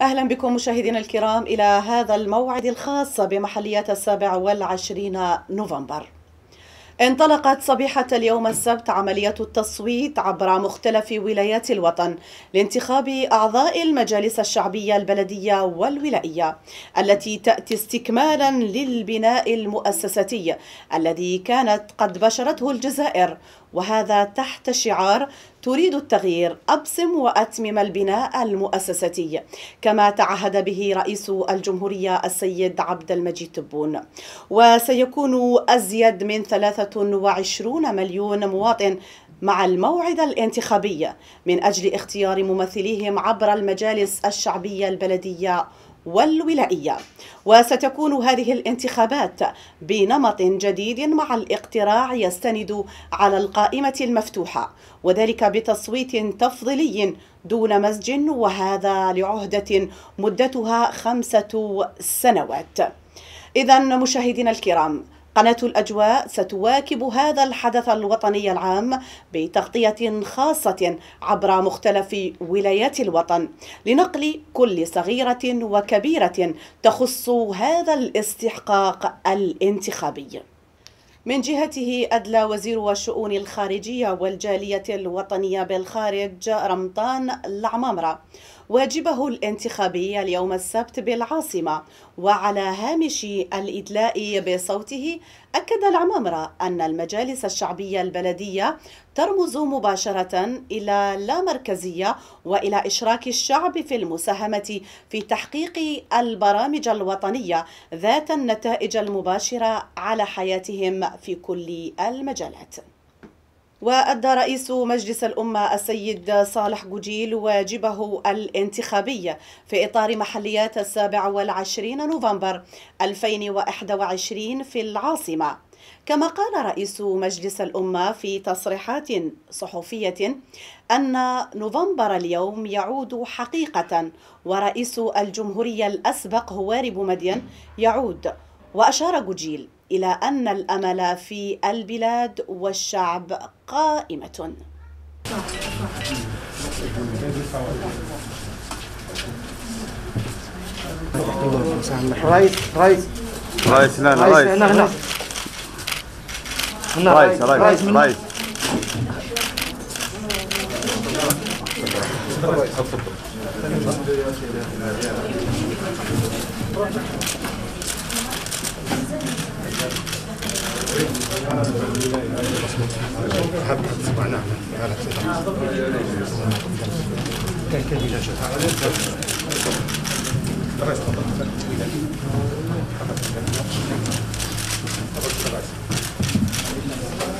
أهلا بكم مشاهدينا الكرام إلى هذا الموعد الخاص بمحليات السابع والعشرين نوفمبر. انطلقت صبيحة اليوم السبت عملية التصويت عبر مختلف ولايات الوطن لانتخاب أعضاء المجالس الشعبية البلدية والولائية التي تأتي استكمالا للبناء المؤسساتي الذي كانت قد بشرته الجزائر وهذا تحت شعار تريد التغيير أبصم وأتمم البناء المؤسساتي. كما تعهد به رئيس الجمهورية السيد عبد المجيد تبون. وسيكون أزيد من 23 مليون مواطن مع الموعد الانتخابي من أجل اختيار ممثليهم عبر المجالس الشعبية البلدية والولائية. وستكون هذه الانتخابات بنمط جديد مع الاقتراع يستند على القائمة المفتوحة وذلك بتصويت تفضيلي دون مزج وهذا لعهدة مدتها خمسة سنوات. إذا مشاهدينا الكرام قناة الأجواء ستواكب هذا الحدث الوطني العام بتغطية خاصة عبر مختلف ولايات الوطن لنقل كل صغيرة وكبيرة تخص هذا الاستحقاق الانتخابي. من جهته أدلى وزير الشؤون الخارجية والجالية الوطنية بالخارج رمضان العمامرة. واجبه الانتخابي اليوم السبت بالعاصمة. وعلى هامش الإدلاء بصوته أكد العمامرة أن المجالس الشعبية البلدية ترمز مباشرة إلى لا مركزية وإلى إشراك الشعب في المساهمة في تحقيق البرامج الوطنية ذات النتائج المباشرة على حياتهم في كل المجالات. وأدى رئيس مجلس الأمة السيد صالح جوجيل واجبه الانتخابي في إطار محليات السابع والعشرين نوفمبر 2021 في العاصمة. كما قال رئيس مجلس الأمة في تصريحات صحفية أن نوفمبر اليوم يعود حقيقة ورئيس الجمهورية الأسبق هواري بومدين يعود. وأشار جوجيل إلى أن الأمل في البلاد والشعب قائمة. رئيس رئيس رئيس لا لا رئيس رئيس هنا هنا. هنا رئيس رئيس من- رئيس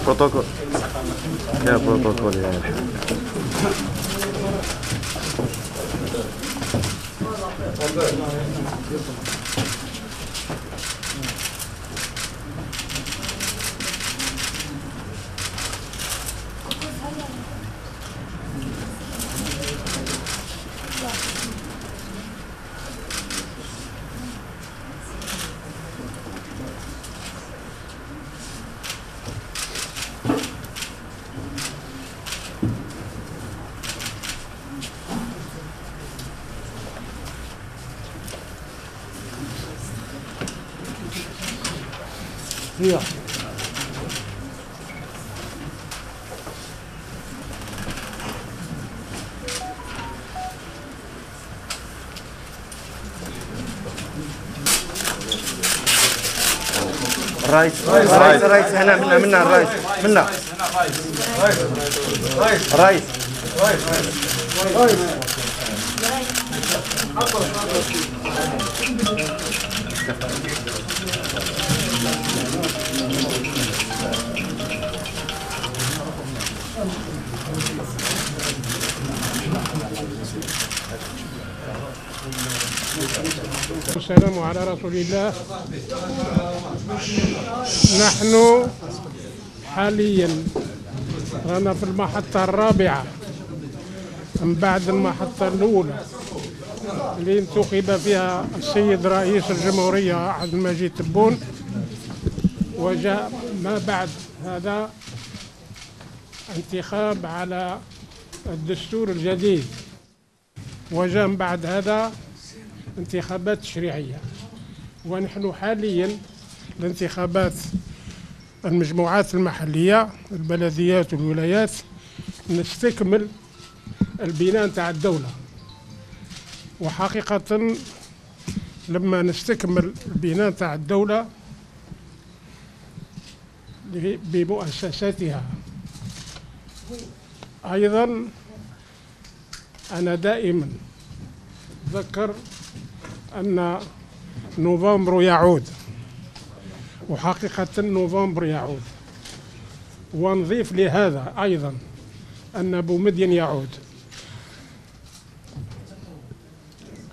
بروتوكول يا بروتوكول يا هي الرئيس. الرئيس. الرئيس هنا منا منا الرئيس. منا. الرئيس. والسلام على رسول الله. نحن حاليا رانا في المحطة الرابعة من بعد المحطة الأولى اللي انتخب فيها السيد رئيس الجمهورية عبد المجيد تبون. وجاء ما بعد هذا انتخاب على الدستور الجديد. وجاء بعد هذا انتخابات تشريعية ونحن حاليا الانتخابات المجموعات المحلية البلديات والولايات نستكمل البناء نتاع الدولة. وحقيقة لما نستكمل البناء نتاع الدولة بمؤسساتها. أيضا أنا دائما ذكر أن نوفمبر يعود. وحقيقة نوفمبر يعود. ونضيف لهذا أيضا أن بومدين يعود.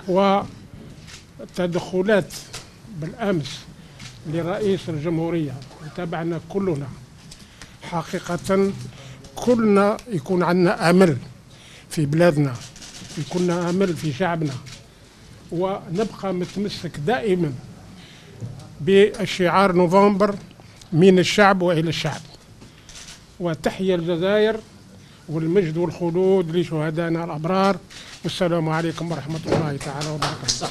والتدخلات بالأمس لرئيس الجمهورية وتابعنا كلنا. حقيقة كلنا يكون عندنا أمل في بلادنا يكون أمل في شعبنا. ونبقى متمسك دائما بالشعار نوفمبر من الشعب وإلى الشعب. وتحيا الجزائر والمجد والخلود لشهدائنا الأبرار. والسلام عليكم ورحمة الله تعالى وبركاته.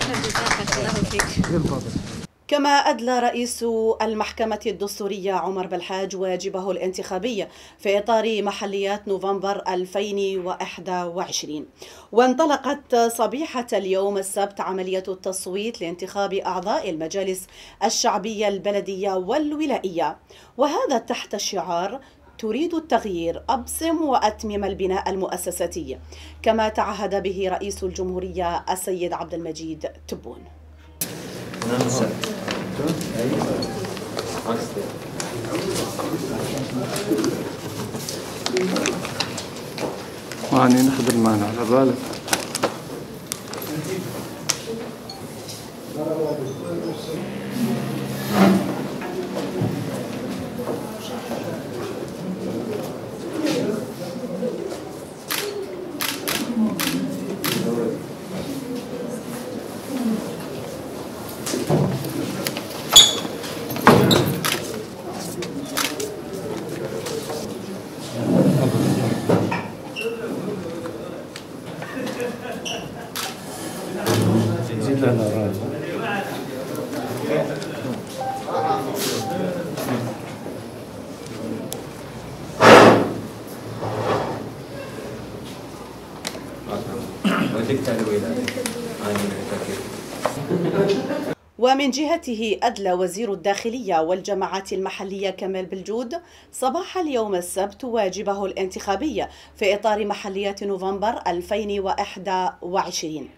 كما أدلى رئيس المحكمة الدستورية عمر بالحاج واجبه الانتخابي في إطار محليات نوفمبر 2021 وانطلقت صبيحة اليوم السبت عملية التصويت لانتخاب أعضاء المجالس الشعبية البلدية والولائية. وهذا تحت شعار تريد التغيير أبصم وأتمم البناء المؤسساتي. كما تعهد به رئيس الجمهورية السيد عبد المجيد تبون. واني نخدم معنا على بالك. ومن جهته أدلى وزير الداخلية والجماعات المحلية كمال بالجود صباح اليوم السبت واجبه الانتخابي في إطار محليات نوفمبر 2021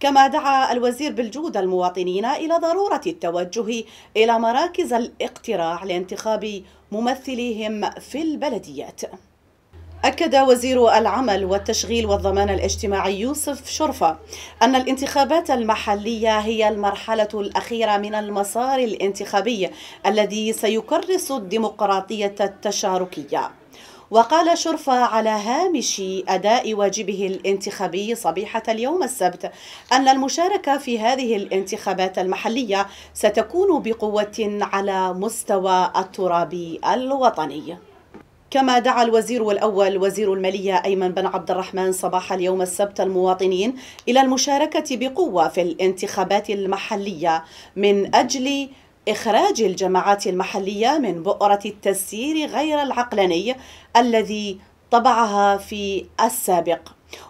كما دعا الوزير بالجود المواطنين إلى ضرورة التوجه إلى مراكز الاقتراع لانتخاب ممثليهم في البلديات. أكد وزير العمل والتشغيل والضمان الاجتماعي يوسف شرفة أن الانتخابات المحلية هي المرحلة الأخيرة من المسار الانتخابي الذي سيكرس الديمقراطية التشاركية. وقال شرفة على هامش أداء واجبه الانتخابي صبيحة اليوم السبت أن المشاركة في هذه الانتخابات المحلية ستكون بقوة على مستوى التراب الوطني. كما دعا الوزير الأول وزير المالية أيمن بن عبد الرحمن صباح اليوم السبت المواطنين إلى المشاركة بقوة في الانتخابات المحلية من أجل إخراج الجماعات المحلية من بؤرة التسيير غير العقلاني الذي طبعها في السابق.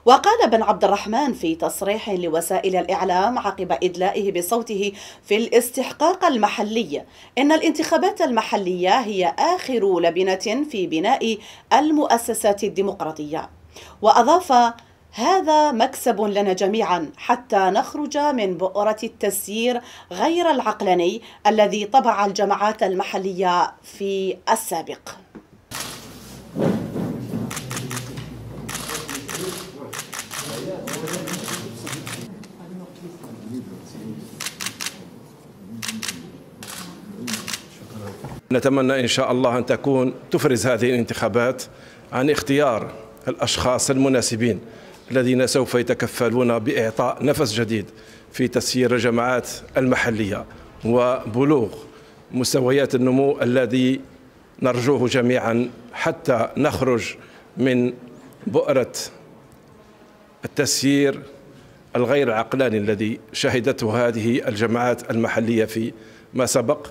وقال بن عبد الرحمن في تصريح لوسائل الإعلام عقب إدلائه بصوته في الاستحقاق المحلي إن الانتخابات المحلية هي آخر لبنة في بناء المؤسسات الديمقراطية. وأضاف هذا مكسب لنا جميعا حتى نخرج من بؤرة التسيير غير العقلاني الذي طبع الجماعات المحلية في السابق. نتمنى إن شاء الله أن تكون تفرز هذه الانتخابات عن اختيار الأشخاص المناسبين الذين سوف يتكفلون بإعطاء نفس جديد في تسيير الجماعات المحلية وبلوغ مستويات النمو الذي نرجوه جميعا حتى نخرج من بؤرة التسيير الغير عقلاني الذي شهدته هذه الجماعات المحلية في ما سبق.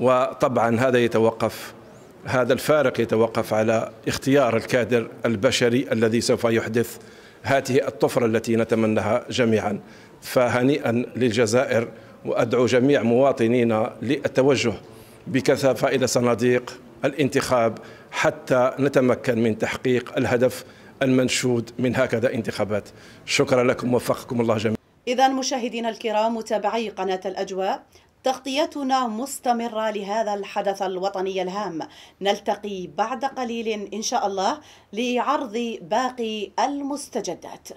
وطبعا هذا يتوقف هذا الفارق يتوقف على اختيار الكادر البشري الذي سوف يحدث هذه الطفرة التي نتمناها جميعا. فهنيئا للجزائر وأدعو جميع مواطنينا للتوجه بكثافة إلى صناديق الانتخاب حتى نتمكن من تحقيق الهدف المنشود من هكذا انتخابات. شكرا لكم وفقكم الله جميعا. إذا مشاهدينا الكرام متابعي قناة الأجواء تغطيتنا مستمرة لهذا الحدث الوطني الهام. نلتقي بعد قليل إن شاء الله لعرض باقي المستجدات.